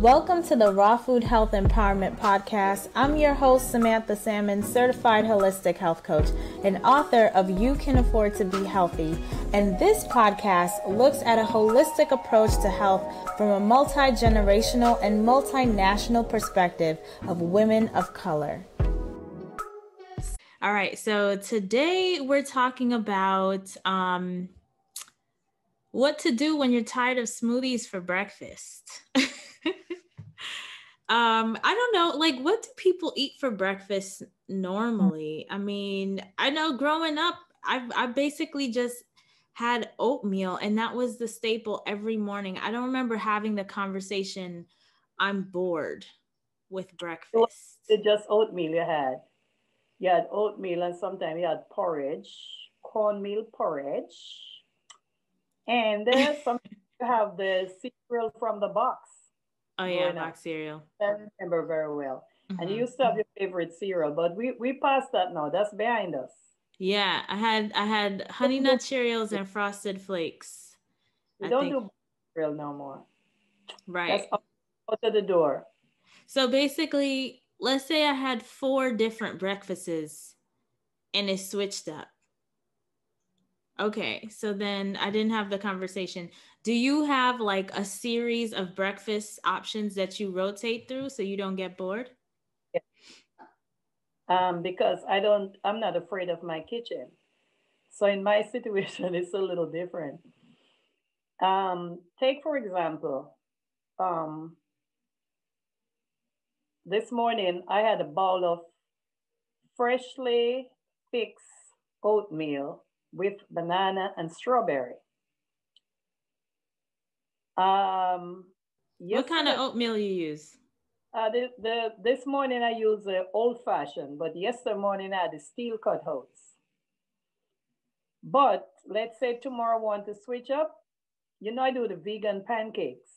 Welcome to the Raw Food Health Empowerment Podcast. I'm your host, Samantha Salmon, certified holistic health coach and author of You Can Afford to Be Healthy. And this podcast looks at a holistic approach to health from a multi generational and multinational perspective of women of color. All right, so today we're talking about um, what to do when you're tired of smoothies for breakfast. um i don't know like what do people eat for breakfast normally? I mean i know growing up i i basically just had oatmeal and that was the staple every morning. I don't remember having the conversation i'm bored with breakfast. It's just oatmeal you had. You had oatmeal and sometimes you had porridge cornmeal porridge. And then some you have the cereal from the box Oh yeah, box cereal. I remember very well. Mm-hmm. And you used to have your favorite cereal, but we we passed that now. That's behind us. Yeah, I had I had honey nut Cheerios and frosted flakes. We I don't think. do cereal no more. Right. That's out to the door. So basically, let's say I had four different breakfasts and it switched up. Okay, so then I didn't have the conversation. Do you have like a series of breakfast options that you rotate through so you don't get bored? Yeah. Um, because I don't, I'm not afraid of my kitchen. So in my situation, it's a little different. Um, take for example, um, this morning I had a bowl of freshly fixed oatmeal with banana and strawberry. Um, what kind of oatmeal you use? Uh, the, the, this morning I use the old fashioned, but yesterday morning I had the steel cut oats. But let's say tomorrow I want to switch up. You know I do the vegan pancakes.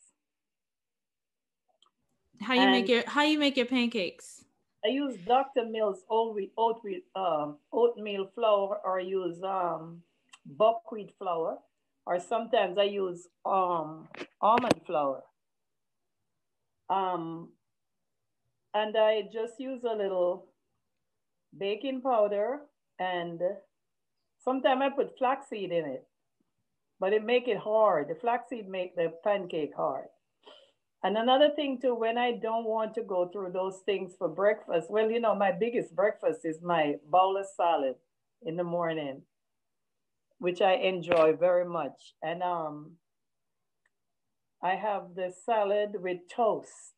How you and make your how you make your pancakes? I use Dr. Mills oatmeal, oatmeal, um, oatmeal flour or I use um, buckwheat flour or sometimes I use um, almond flour. Um, and I just use a little baking powder and sometimes I put flaxseed in it, but it make it hard. The flaxseed make the pancake hard. And another thing too, when I don't want to go through those things for breakfast, well, you know, my biggest breakfast is my bowl of salad in the morning, which I enjoy very much. And um, I have the salad with toast.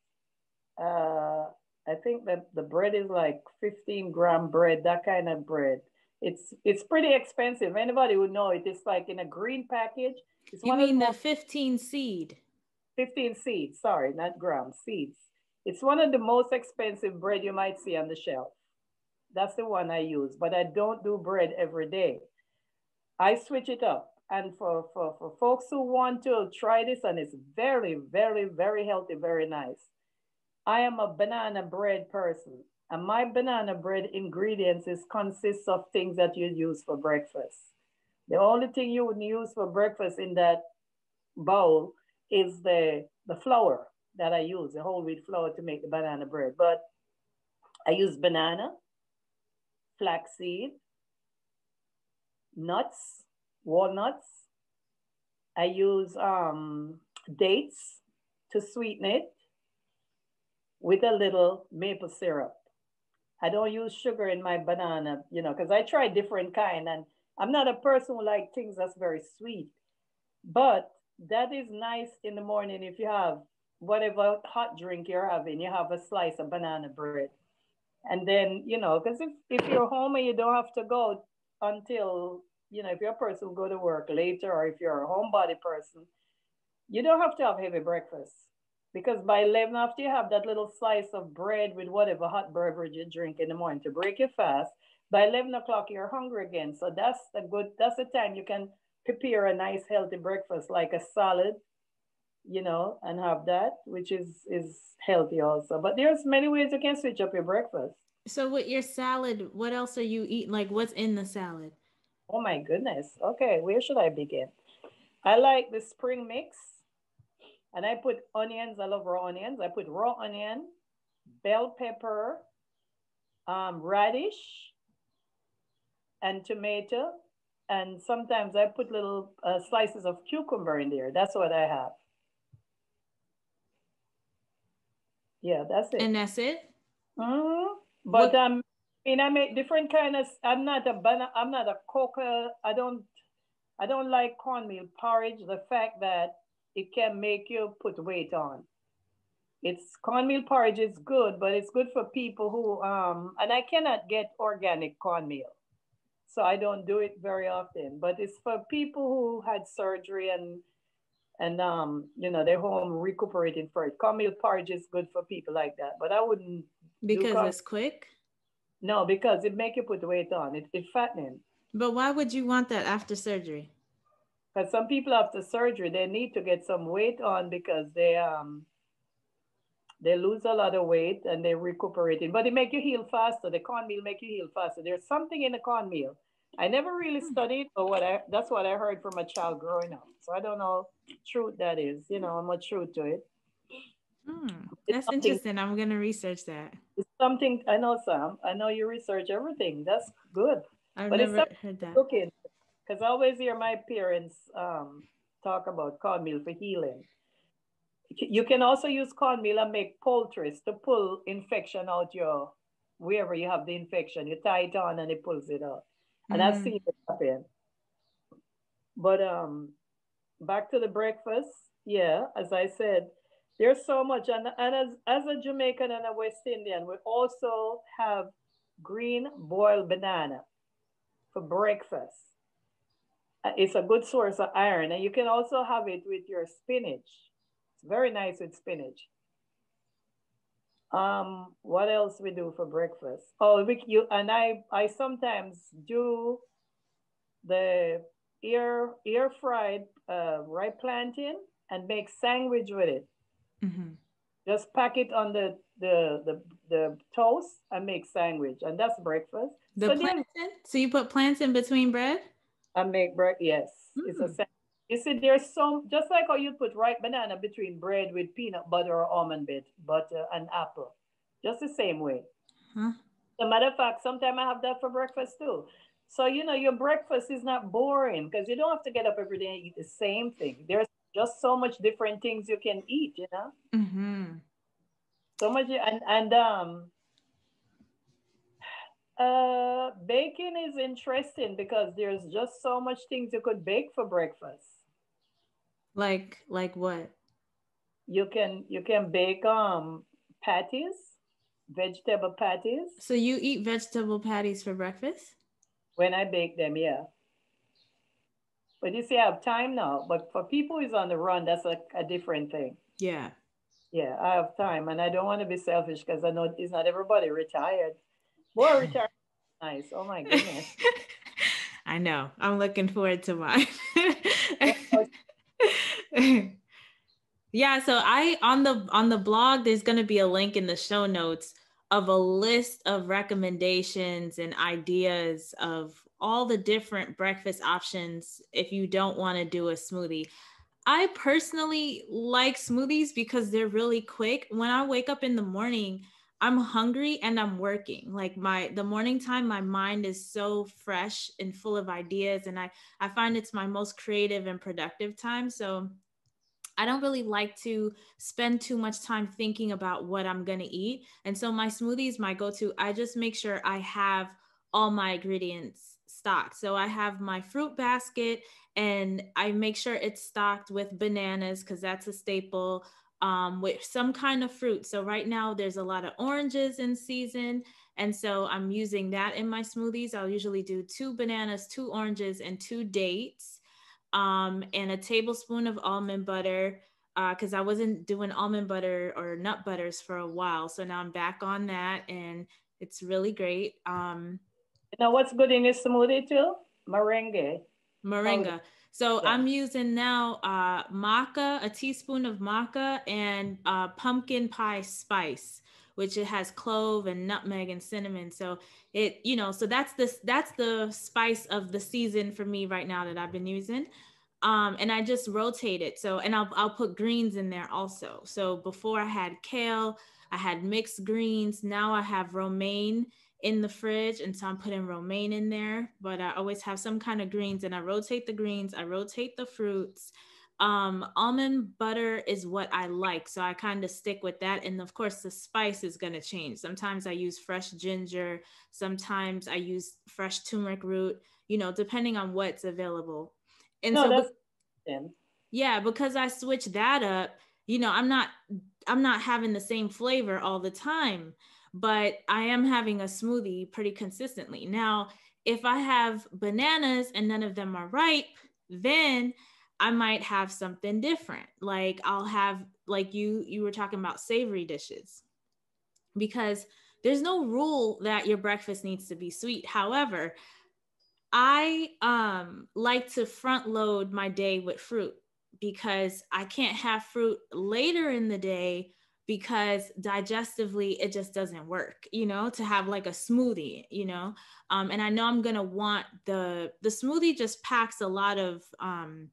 Uh, I think that the bread is like 15 gram bread, that kind of bread. It's it's pretty expensive. Anybody would know it. It's like in a green package. It's you mean the 15 seed? 15 seeds, sorry, not grams, seeds. It's one of the most expensive bread you might see on the shelf. That's the one I use, but I don't do bread every day. I switch it up. And for, for, for folks who want to try this, and it's very, very, very healthy, very nice. I am a banana bread person. And my banana bread ingredients is consists of things that you use for breakfast. The only thing you would use for breakfast in that bowl is the, the flour that I use, the whole wheat flour to make the banana bread. But I use banana, flaxseed, nuts, walnuts. I use um, dates to sweeten it with a little maple syrup. I don't use sugar in my banana, you know, because I try different kind and I'm not a person who like things that's very sweet. But that is nice in the morning if you have whatever hot drink you're having, you have a slice of banana bread. And then, you know, because if, if you're home and you don't have to go until, you know, if you're a person who go to work later or if you're a homebody person, you don't have to have heavy breakfast. Because by 11 after you have that little slice of bread with whatever hot beverage you drink in the morning to break your fast, by 11 o'clock you're hungry again. So that's the good, that's the time you can prepare a nice healthy breakfast like a salad you know and have that which is is healthy also. But there's many ways you can switch up your breakfast. So with your salad what else are you eating? Like what's in the salad? Oh my goodness. Okay where should i begin? I like the spring mix And I put onions, I love raw onions. I put raw onion, bell pepper, um, radish, and tomato. And sometimes I put little uh, slices of cucumber in there. That's what I have. Yeah, that's it. And that's it. Mm-hmm. But what? um, I mean, I make different kind of. I'm not a I'm not a cooker. I don't. I don't like cornmeal porridge. The fact that it can make you put weight on. It's cornmeal porridge is good, but it's good for people who um. And I cannot get organic cornmeal, so I don't do it very often. But it's for people who had surgery and and um, you know, they're home recuperating for it. Cornmeal porridge is good for people like that, but I wouldn't because it's quick. No, because it make you put weight on. It it's fattening. But why would you want that after surgery? Because some people after surgery they need to get some weight on because they um they lose a lot of weight and they're recuperating. But it make you heal faster. The cornmeal make you heal faster. There's something in the cornmeal I never really hmm. studied, but what I that's what I heard from a child growing up. So I don't know truth that is. You know, I'm not truth to it. Hmm. That's interesting. I'm gonna research that. It's something I know, Sam. I know you research everything. That's good. I've but never heard that. Looking, because I always hear my parents um, talk about cornmeal for healing. You can also use cornmeal and make poultice to pull infection out your wherever you have the infection. You tie it on and it pulls it out and mm. I've seen it happen. But um, back to the breakfast, yeah, as I said, there's so much, and, and as, as a Jamaican and a West Indian, we also have green boiled banana for breakfast. Uh, it's a good source of iron, and you can also have it with your spinach. Very nice with spinach. Um, what else we do for breakfast? Oh, we, you and I. I sometimes do the ear ear fried uh, ripe plantain and make sandwich with it. Mm-hmm. Just pack it on the, the the the toast and make sandwich, and that's breakfast. The so plantain. Then, so you put plantain between bread. I make bread. Yes, mm. it's a. Mm. You see, there's some just like how you put ripe banana between bread with peanut butter or almond bit, butter and apple, just the same way. Huh? As a matter of fact, sometimes I have that for breakfast too. So you know, your breakfast is not boring because you don't have to get up every day and eat the same thing. There's just so much different things you can eat. You know, mm-hmm. so much, and and um, uh, baking is interesting because there's just so much things you could bake for breakfast. Like like what? You can you can bake um patties, vegetable patties. So you eat vegetable patties for breakfast? When I bake them, yeah. But you see, I have time now. But for people who's on the run, that's a, a different thing. Yeah. Yeah, I have time, and I don't want to be selfish because I know it's not everybody retired. Boy, retired, nice. Oh my goodness. I know. I'm looking forward to mine. yeah so i on the on the blog there's going to be a link in the show notes of a list of recommendations and ideas of all the different breakfast options if you don't want to do a smoothie. I personally like smoothies because they're really quick. When i wake up in the morning I'm hungry and I'm working. Like my the morning time, my mind is so fresh and full of ideas, and I I find it's my most creative and productive time. So I don't really like to spend too much time thinking about what I'm gonna eat, and so my smoothies, my go-to. I just make sure I have all my ingredients stocked. So I have my fruit basket, and I make sure it's stocked with bananas because that's a staple um, with some kind of fruit. So right now there's a lot of oranges in season. And so I'm using that in my smoothies. I'll usually do two bananas, two oranges, and two dates, um, and a tablespoon of almond butter. Because uh, I wasn't doing almond butter or nut butters for a while. So now I'm back on that and it's really great. Um, you know what's good in your smoothie too? Moringa. Moringa. So yeah. I'm using now uh, maca, a teaspoon of maca, and uh, pumpkin pie spice, which it has clove and nutmeg and cinnamon. So it, you know, so that's the that's the spice of the season for me right now that I've been using. Um, and I just rotate it. So, and I'll, I'll put greens in there also. So before I had kale, I had mixed greens. Now I have romaine in the fridge. And so I'm putting romaine in there, but I always have some kind of greens and I rotate the greens, I rotate the fruits. Um, almond butter is what I like. So I kind of stick with that. And of course, the spice is going to change. Sometimes I use fresh ginger, sometimes I use fresh turmeric root, you know, depending on what's available. And no, so, that's be- yeah, because I switch that up, you know, I'm not, I'm not having the same flavor all the time but I am having a smoothie pretty consistently. Now, if I have bananas and none of them are ripe, then I might have something different. Like I'll have like you you were talking about savory dishes. Because there's no rule that your breakfast needs to be sweet. However, I um like to front load my day with fruit because I can't have fruit later in the day because digestively it just doesn't work you know to have like a smoothie you know? Um, and i know i'm gonna want the the smoothie just packs a lot of um,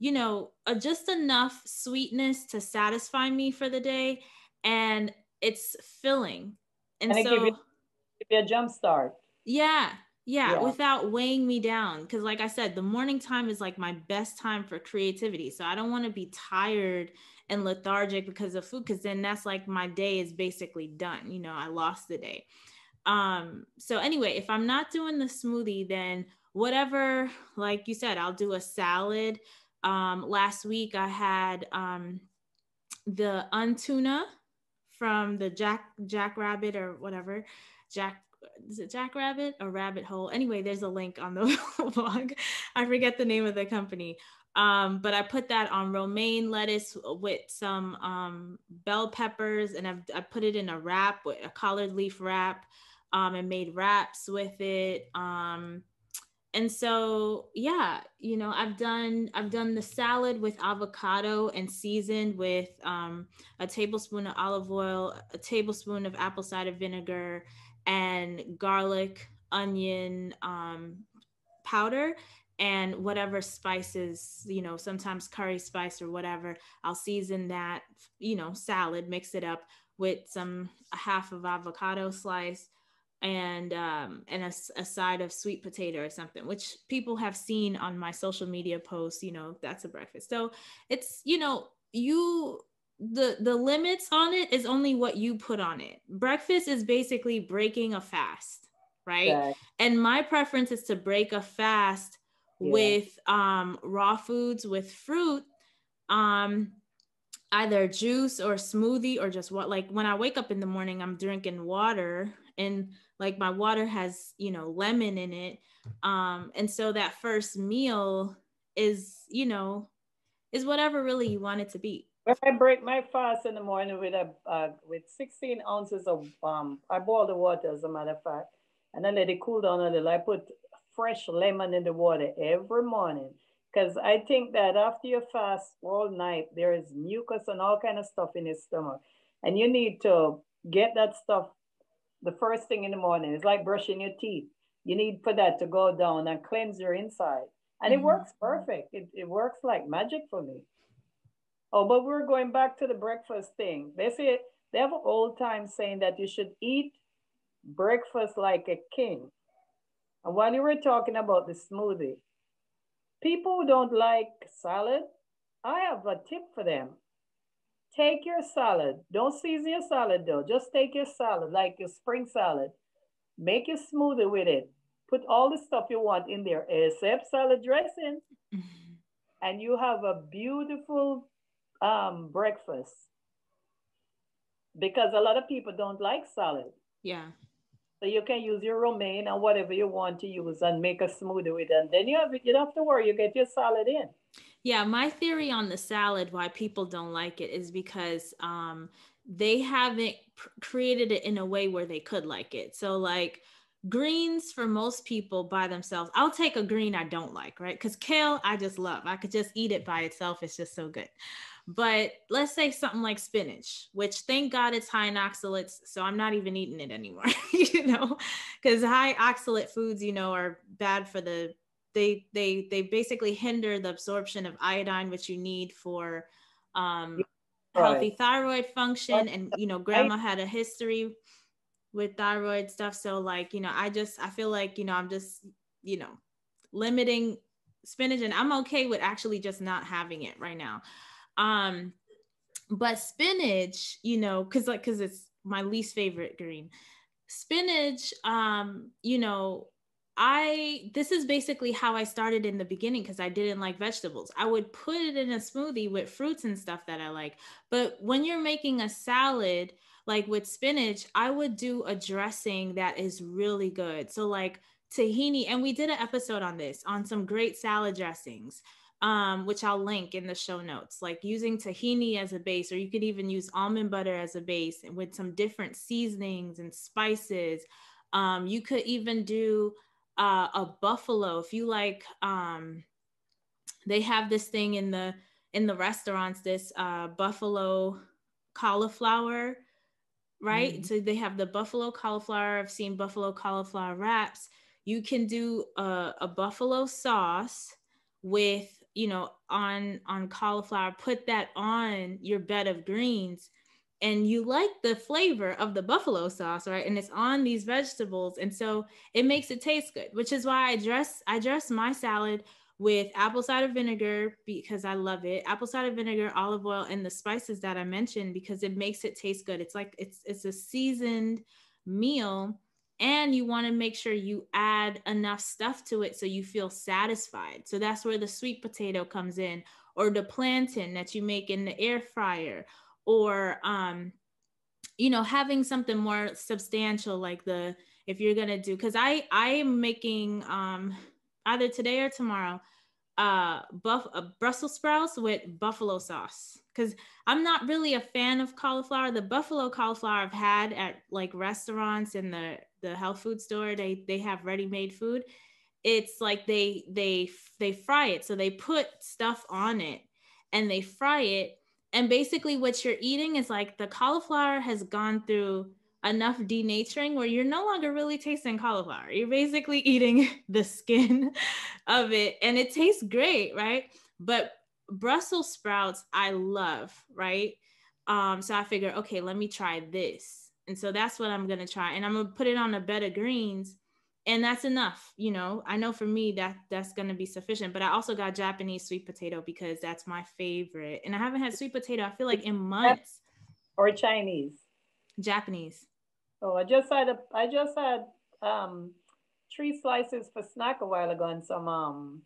you know uh, just enough sweetness to satisfy me for the day and it's filling. And, and so give you, give you a jump start? Yeah yeah, yeah, without weighing me down because like i said the morning time is like my best time for creativity so i don't want to be tired and lethargic because of food because then that's like my day is basically done you know i lost the day um so anyway if i'm not doing the smoothie then whatever like you said i'll do a salad um last week i had um the untuna from the jack jack rabbit or whatever jack is it Jackrabbit or Rabbit Hole? Anyway, there's a link on the blog. I forget the name of the company. Um, but I put that on romaine lettuce with some um, bell peppers, and I've, I put it in a wrap with a collard leaf wrap, um, and made wraps with it. Um, and so, yeah, you know, I've done I've done the salad with avocado and seasoned with um, a tablespoon of olive oil, a tablespoon of apple cider vinegar, and garlic, onion um, powder and whatever spices, you know, sometimes curry spice or whatever, I'll season that, you know, salad, mix it up with some a half of avocado slice and um, and a, a, side of sweet potato or something, which people have seen on my social media posts. You know, that's a breakfast. So it's you know you the the limits on it is only what you put on it. Breakfast is basically breaking a fast, right? right. And my preference is to break a fast yeah. with um, raw foods with fruit um, either juice or smoothie or just what like when i wake up in the morning i'm drinking water and like my water has you know lemon in it um and so that first meal is you know is whatever really you want it to be If I break my fast in the morning with a uh, with 16 ounces of um I boil the water as a matter of fact and then let it cool down a little. I put fresh lemon in the water every morning because I think that after you fast all night, there is mucus and all kind of stuff in your stomach, and you need to get that stuff the first thing in the morning. It's like brushing your teeth. You need for that to go down and cleanse your inside, and mm-hmm. it works perfect. It, it works like magic for me. Oh, but we're going back to the breakfast thing. They say they have an old time saying that you should eat breakfast like a king. And while you were talking about the smoothie, people who don't like salad, I have a tip for them. Take your salad. Don't season your salad though. Just take your salad, like your spring salad. Make your smoothie with it. Put all the stuff you want in there, except salad dressing. and you have a beautiful um, breakfast. Because a lot of people don't like salad. Yeah. So you can use your romaine and whatever you want to use and make a smoothie with it. And then you have you don't have to worry, you get your salad in. Yeah, my theory on the salad, why people don't like it, is because um, they haven't pr- created it in a way where they could like it. So, like greens for most people by themselves, I'll take a green I don't like, right? Because kale, I just love. I could just eat it by itself. It's just so good. But let's say something like spinach, which thank God it's high in oxalates. So I'm not even eating it anymore, you know, because high oxalate foods, you know, are bad for the they they they basically hinder the absorption of iodine, which you need for um, healthy thyroid function. And you know, grandma had a history with thyroid stuff, so like you know, I just I feel like you know I'm just you know limiting spinach, and I'm okay with actually just not having it right now. Um, but spinach, you know, because like because it's my least favorite green spinach um you know I this is basically how I started in the beginning because I didn't like vegetables. I would put it in a smoothie with fruits and stuff that I like. But when you're making a salad, like with spinach, I would do a dressing that is really good. So like tahini, and we did an episode on this on some great salad dressings. Um, which I'll link in the show notes, like using tahini as a base, or you could even use almond butter as a base and with some different seasonings and spices. Um, you could even do uh, a buffalo if you like um they have this thing in the in the restaurants this uh buffalo cauliflower right mm-hmm. so they have the buffalo cauliflower i've seen buffalo cauliflower wraps you can do a, a buffalo sauce with you know on on cauliflower put that on your bed of greens and you like the flavor of the buffalo sauce, right? And it's on these vegetables, and so it makes it taste good. Which is why I dress I dress my salad with apple cider vinegar because I love it. Apple cider vinegar, olive oil, and the spices that I mentioned because it makes it taste good. It's like it's it's a seasoned meal and you want to make sure you add enough stuff to it so you feel satisfied. So that's where the sweet potato comes in or the plantain that you make in the air fryer or um you know having something more substantial like the if you're gonna do because i i am making um either today or tomorrow uh buff uh, brussels sprouts with buffalo sauce because i'm not really a fan of cauliflower the buffalo cauliflower i've had at like restaurants in the the health food store they they have ready-made food it's like they they they fry it so they put stuff on it and they fry it and basically, what you're eating is like the cauliflower has gone through enough denaturing where you're no longer really tasting cauliflower. You're basically eating the skin of it, and it tastes great, right? But Brussels sprouts, I love, right? Um, so I figure, okay, let me try this. And so that's what I'm gonna try. And I'm gonna put it on a bed of greens and that's enough you know? I know for me that that's going to be sufficient but i also got japanese sweet potato because that's my favorite and i haven't had sweet potato i feel like in months. Or chinese. Japanese. Oh i just had a i just had um three slices for snack a while ago and some um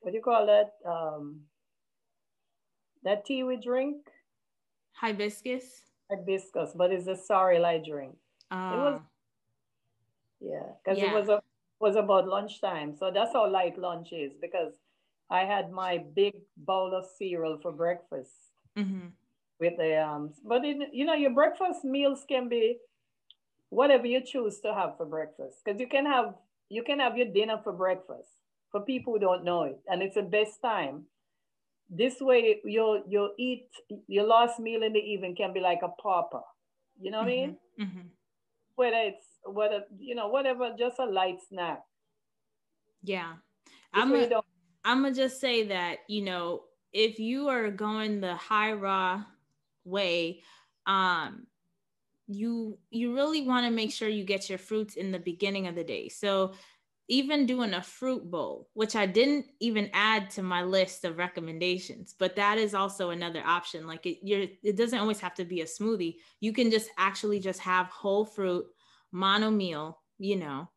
what do you call that? Um that tea we drink? Hibiscus hibiscus but it's a sorry light drink uh, it was ah. Yeah, because yeah. it was a was about lunchtime, so that's how light lunch is. Because I had my big bowl of cereal for breakfast mm-hmm. with the um. But in, you know, your breakfast meals can be whatever you choose to have for breakfast. Because you can have you can have your dinner for breakfast for people who don't know it, and it's the best time. This way, you'll you'll eat your last meal in the evening can be like a pauper. You know what mm-hmm. I mean? Mm-hmm. Whether it's whether you know whatever just a light snack yeah i'm gonna i'm gonna just say that you know if you are going the high raw way um you you really want to make sure you get your fruits in the beginning of the day so even doing a fruit bowl which i didn't even add to my list of recommendations but that is also another option. Like it you're it doesn't always have to be a smoothie. You can just actually just have whole fruit mono meal, you know,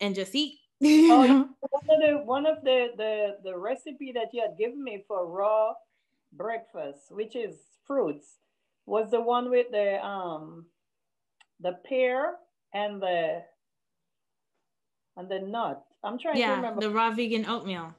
and just eat. oh, one of the one of the, the the recipe that you had given me for raw breakfast, which is fruits, was the one with the um the pear and the and the nut. I'm trying yeah, to remember the raw vegan oatmeal.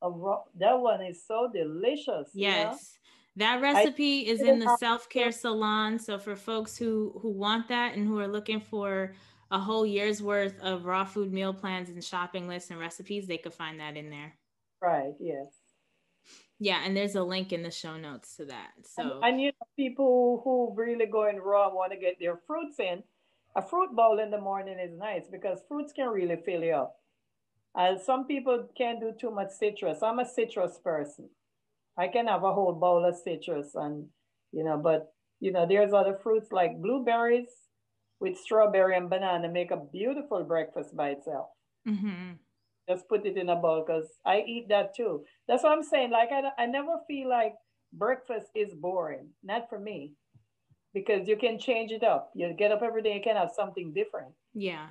A raw, that one is so delicious. Yes. That recipe I, is in the self-care salon. So for folks who who want that and who are looking for a whole year's worth of raw food meal plans and shopping lists and recipes, they could find that in there. Right, yes. Yeah, and there's a link in the show notes to that. So and, and you know, people who really going raw want to get their fruits in. A fruit bowl in the morning is nice because fruits can really fill you up. Uh, some people can't do too much citrus. I'm a citrus person. I can have a whole bowl of citrus and, you know, but, you know, there's other fruits like blueberries with strawberry and banana make a beautiful breakfast by itself. Mm-hmm. Just put it in a bowl because I eat that too. That's what I'm saying. Like, I, I never feel like breakfast is boring. Not for me because you can change it up. You get up every day, you can have something different. Yeah.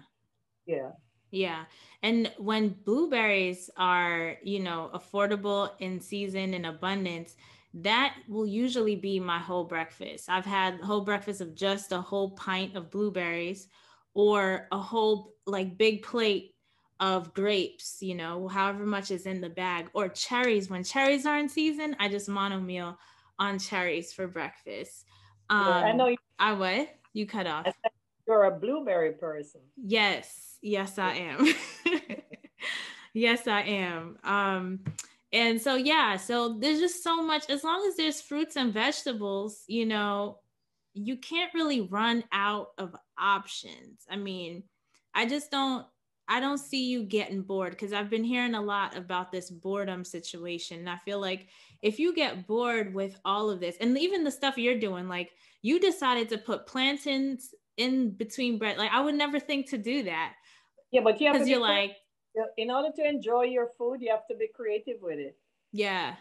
Yeah. Yeah. And when blueberries are, you know, affordable in season and abundance, that will usually be my whole breakfast. I've had whole breakfast of just a whole pint of blueberries or a whole like big plate of grapes, you know, however much is in the bag, or cherries. When cherries are in season, I just mono meal on cherries for breakfast. Um, yeah, I know you. I what? You cut off. You're a blueberry person. Yes, yes, I am. yes, I am. Um, and so yeah, so there's just so much. As long as there's fruits and vegetables, you know, you can't really run out of options. I mean, I just don't. I don't see you getting bored because I've been hearing a lot about this boredom situation. And I feel like if you get bored with all of this, and even the stuff you're doing, like you decided to put plantains in between bread. Like I would never think to do that. Yeah, but you have because you're like, in order to enjoy your food, you have to be creative with it. Yeah.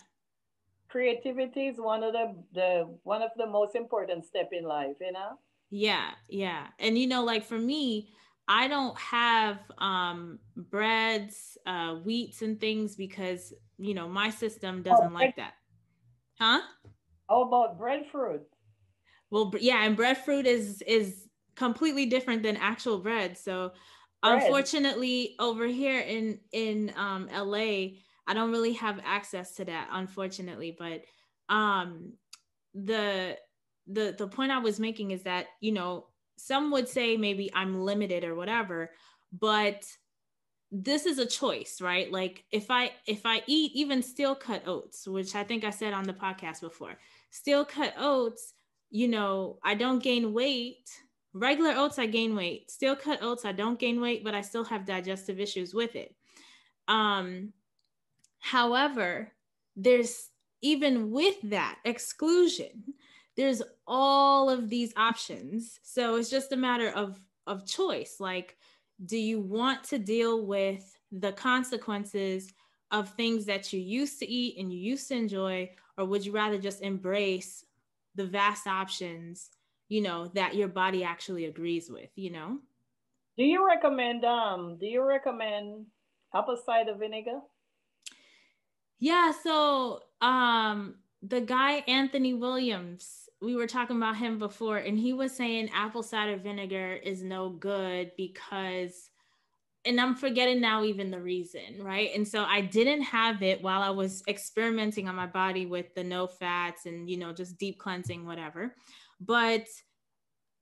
Creativity is one of the the one of the most important step in life, you know? Yeah, yeah. And you know, like for me, I don't have um breads, uh wheats and things because you know my system doesn't oh, like that. Huh? How about breadfruit? Well, yeah, and breadfruit is is completely different than actual bread. So bread. unfortunately, over here in in um, LA, I don't really have access to that, unfortunately. But um, the the the point I was making is that you know some would say maybe I'm limited or whatever, but this is a choice right like if i if i eat even steel cut oats which i think i said on the podcast before steel cut oats you know, I don't gain weight. Regular oats, I gain weight. Steel cut oats, I don't gain weight, but I still have digestive issues with it. Um, however, there's even with that exclusion, there's all of these options. So it's just a matter of of choice. Like, do you want to deal with the consequences of things that you used to eat and you used to enjoy, or would you rather just embrace the vast options you know that your body actually agrees with you know? Do you recommend um do you recommend apple cider vinegar? Yeah so um the guy anthony williams we were talking about him before and he was saying apple cider vinegar is no good because and I'm forgetting now even the reason, right? And so I didn't have it while I was experimenting on my body with the no fats and, you know, just deep cleansing, whatever. But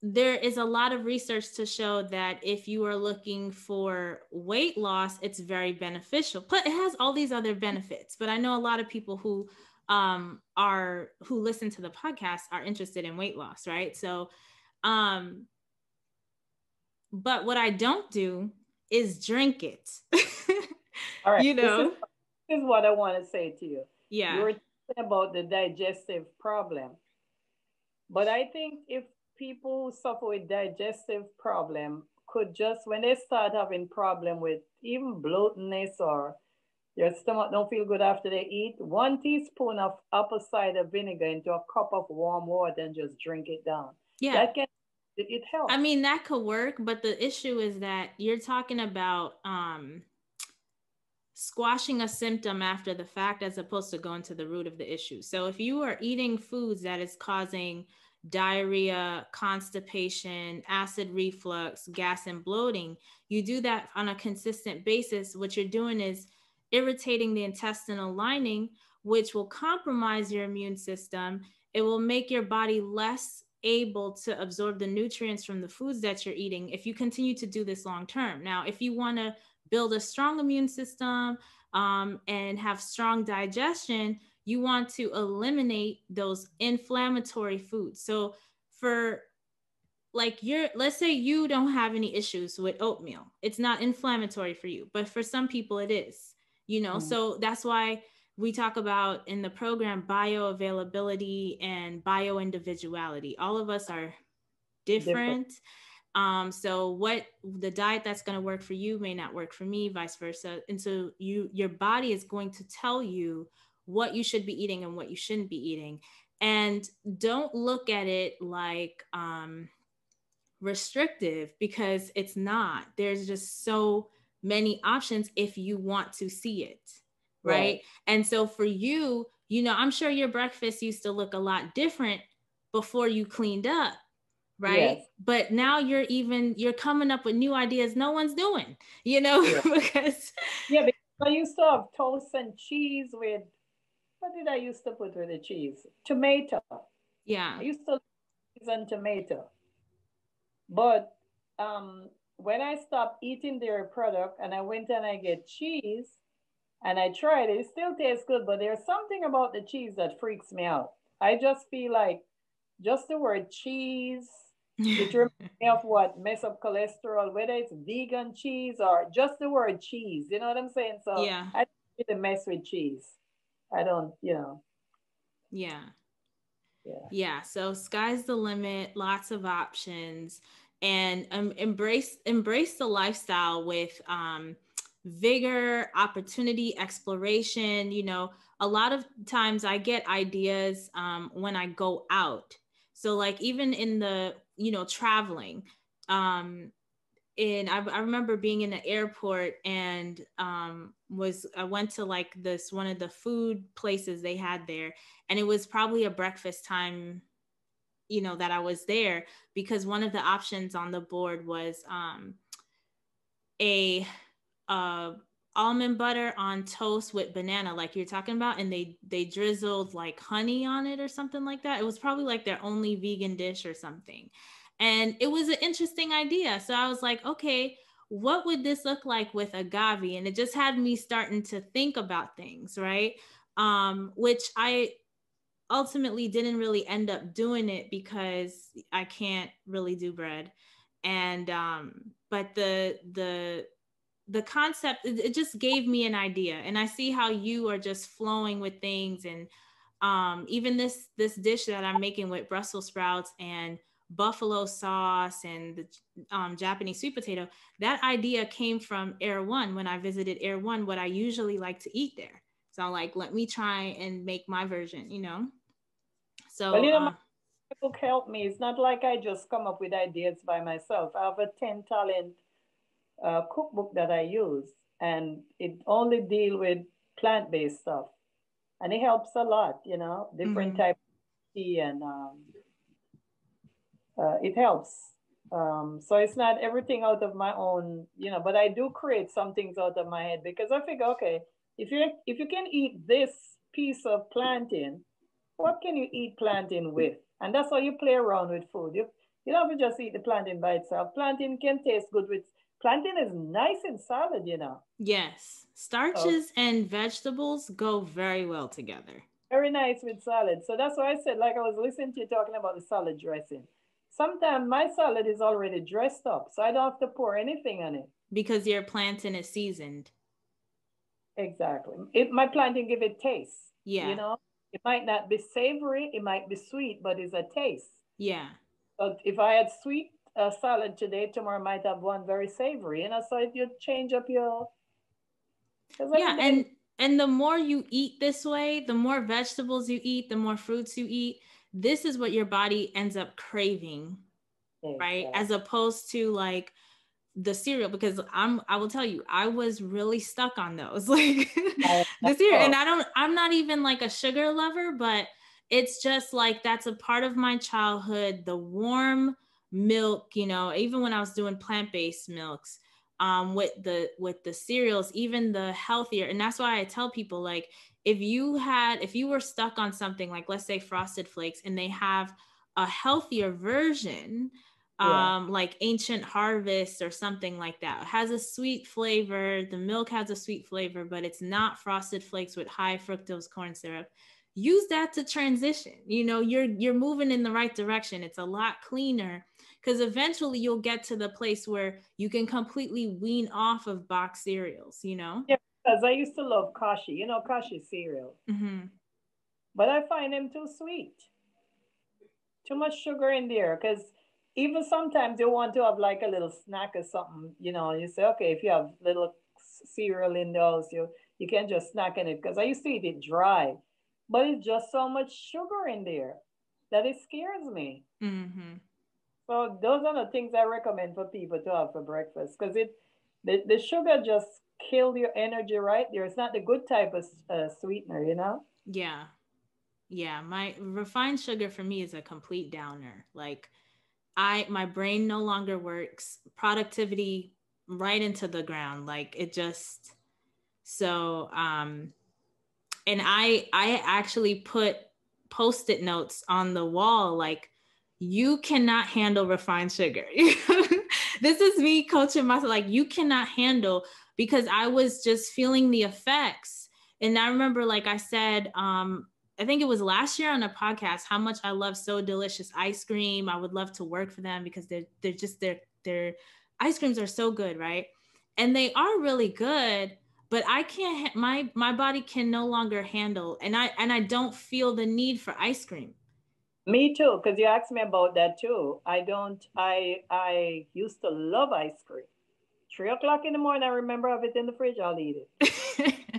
there is a lot of research to show that if you are looking for weight loss, it's very beneficial. But it has all these other benefits. But I know a lot of people who um, are who listen to the podcast are interested in weight loss, right? So, um, but what I don't do is drink it. All right. You know, this is, this is, what I want to say to you. Yeah. You were talking about the digestive problem. But I think if people suffer with digestive problem could just when they start having problem with even bloatness or their stomach don't feel good after they eat, one teaspoon of apple cider vinegar into a cup of warm water and just drink it down. Yeah. That can it, it helps. I mean, that could work, but the issue is that you're talking about um, squashing a symptom after the fact as opposed to going to the root of the issue. So if you are eating foods that is causing diarrhea, constipation, acid reflux, gas, and bloating, you do that on a consistent basis. What you're doing is irritating the intestinal lining, which will compromise your immune system. It will make your body less able to absorb the nutrients from the foods that you're eating if you continue to do this long term. Now, if you want to build a strong immune system um, and have strong digestion, you want to eliminate those inflammatory foods. So, for like you're let's say you don't have any issues with oatmeal it's not inflammatory for you but for some people it is you know mm. so that's why we talk about in the program bioavailability and bioindividuality all of us are different, different. um so what the diet that's going to work for you may not work for me vice versa and so you your body is going to tell you what you should be eating and what you shouldn't be eating and don't look at it like um restrictive because it's not. There's just so many options if you want to see it. Right? right. And so for you, you know, I'm sure your breakfast used to look a lot different before you cleaned up. Right. Yes. But now you're even you're coming up with new ideas no one's doing, you know, yeah. because Yeah, because I used to have toast and cheese with what did I used to put with the cheese? Tomato. Yeah. I used to cheese and tomato. But um, when I stopped eating their product and I went and I get cheese and I tried it, it still tastes good, but there's something about the cheese that freaks me out. I just feel like just the word cheese, it reminds me of what mess up cholesterol, whether it's vegan cheese or just the word cheese. You know what I'm saying? So yeah, I don't really mess with cheese. I don't, you know. Yeah. Yeah. yeah so sky's the limit lots of options and um, embrace embrace the lifestyle with um, vigor opportunity exploration. You know a lot of times i get ideas um, when i go out. So like even in the you know traveling um and I, I remember being in the airport and um was i went to like this one of the food places they had there and it was probably a breakfast time you know that i was there because one of the options on the board was um a uh almond butter on toast with banana like you're talking about and they they drizzled like honey on it or something like that. It was probably like their only vegan dish or something. And it was an interesting idea. So i was like okay what would this look like with agave? And it just had me starting to think about things right? Um which i ultimately didn't really end up doing it because I can't really do bread. And um but the the the concept it, just gave me an idea and I see how you are just flowing with things and um even this this dish that I'm making with Brussels sprouts and buffalo sauce and the um, Japanese sweet potato, that idea came from Erewhon when I visited Erewhon what I usually like to eat there. So I'm like, let me try and make my version, you know? So well, you know, uh, my book helped me. It's not like I just come up with ideas by myself. I have a 10 talent uh, cookbook that I use, and it only deal with plant-based stuff. And it helps a lot, you know, different mm-hmm. type of tea and um, uh, it helps. Um, so it's not everything out of my own, you know, but I do create some things out of my head because I figure, okay, if you if you can eat this piece of plantain, what can you eat plantain with? And that's how you play around with food. You, you don't have to just eat the plantain by itself. Plantain can taste good with plantain is nice in salad, you know. Yes. Starches so, and vegetables go very well together. Very nice with salad. So that's why I said, like I was listening to you talking about the salad dressing. Sometimes my salad is already dressed up, so I don't have to pour anything on it. Because your plantain is seasoned. Exactly. It my plantain give it taste. Yeah. You know, it might not be savory, it might be sweet, but it's a taste. Yeah. But if I had sweet uh, salad today, tomorrow I might have one very savory. You know, so if you change up your yeah, and and the more you eat this way, the more vegetables you eat, the more fruits you eat. This is what your body ends up craving, right? As opposed to like the cereal because I'm I will tell you I was really stuck on those like the cereal. And I don't I'm not even like a sugar lover but it's just like that's a part of my childhood the warm milk you know even when I was doing plant-based milks um with the with the cereals even the healthier. And that's why I tell people like if you had if you were stuck on something like let's say frosted flakes and they have a healthier version yeah. um like ancient harvest or something like that it has a sweet flavor the milk has a sweet flavor but it's not frosted flakes with high fructose corn syrup use that to transition. You know, you're you're moving in the right direction. It's a lot cleaner because eventually you'll get to the place where you can completely wean off of box cereals, you know? Yeah, because I used to love Kashi, you know, Kashi cereal. Mm-hmm. But I find them too sweet. Too much sugar in there. Because even sometimes you want to have like a little snack or something, you know, you say, okay, if you have little cereal in those, you you can just snack in it. Because I used to eat it dry. But it's just so much sugar in there that it scares me. Mm-hmm. So those are the things I recommend for people to have for breakfast because it the, the sugar just kill your energy right there. It's not the good type of uh, sweetener, you know. Yeah, yeah. My refined sugar for me is a complete downer. Like I my brain no longer works. Productivity right into the ground. Like it just so um and I I actually put post-it notes on the wall like you cannot handle refined sugar. this is me coaching myself like you cannot handle because I was just feeling the effects. And I remember like I said um I think it was last year on a podcast how much I love So Delicious ice cream. I would love to work for them because they're they're just their their ice creams are so good, right? And they are really good, but I can't my my body can no longer handle and I and I don't feel the need for ice cream. Me too, because you asked me about that too. I don't. I I used to love ice cream. Three o'clock in the morning, I remember I have it in the fridge. I'll eat it.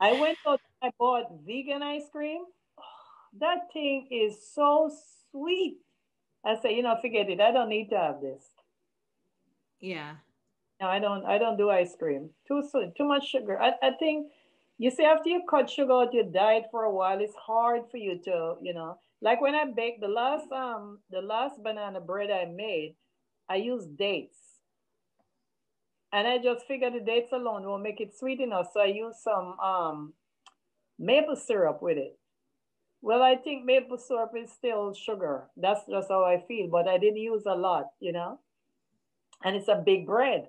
I went out. I bought vegan ice cream. that thing is so sweet. I say, you know, forget it. I don't need to have this. Yeah. No, I don't. I don't do ice cream. Too sweet. Too much sugar. I, I think. You see, after you cut sugar out your diet for a while, it's hard for you to, you know like when I baked the last um the last banana bread I made, I used dates. And I just figured the dates alone will make it sweet enough. So I used some um maple syrup with it. Well, I think maple syrup is still sugar. That's just how I feel, but I didn't use a lot, you know. And it's a big bread.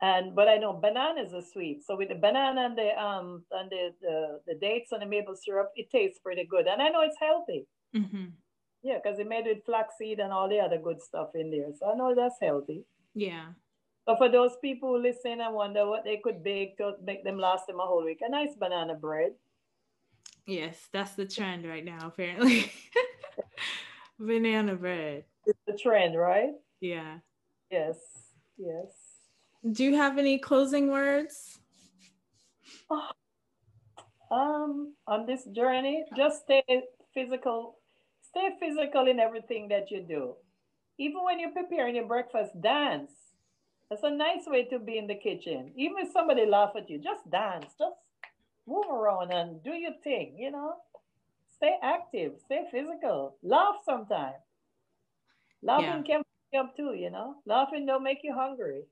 And but I know bananas are sweet. So with the banana and the um and the, the, the dates and the maple syrup, it tastes pretty good. And I know it's healthy. Mm-hmm. Yeah, because it made with flaxseed and all the other good stuff in there. So I know that's healthy. Yeah. But for those people who listen and wonder what they could bake to make them last them a whole week, a nice banana bread. Yes, that's the trend right now, apparently. banana bread. It's the trend, right? Yeah. Yes. Yes. Do you have any closing words? Oh, um, on this journey, just stay physical, stay physical in everything that you do. Even when you're preparing your breakfast, dance. That's a nice way to be in the kitchen. Even if somebody laugh at you, just dance. Just move around and do your thing, you know? Stay active, stay physical, laugh sometimes. Laughing yeah. can you up too, you know? Laughing don't make you hungry.